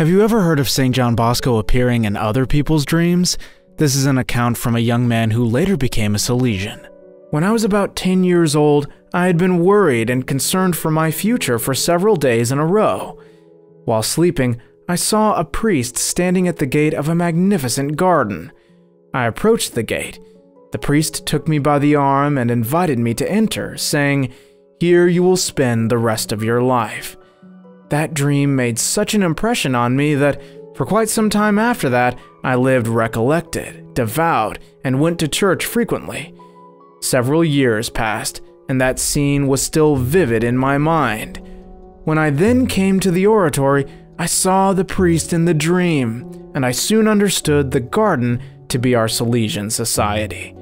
Have you ever heard of St. John Bosco appearing in other people's dreams? This is an account from a young man who later became a Salesian. When I was about 10 years old, I had been worried and concerned for my future for several days in a row. While sleeping, I saw a priest standing at the gate of a magnificent garden. I approached the gate. The priest took me by the arm and invited me to enter, saying, Here you will spend the rest of your life. That dream made such an impression on me that for quite some time after that, I lived recollected, devout, and went to church frequently. Several years passed, and that scene was still vivid in my mind. When I then came to the oratory, I saw the priest in the dream, and I soon understood the garden to be our Salesian society.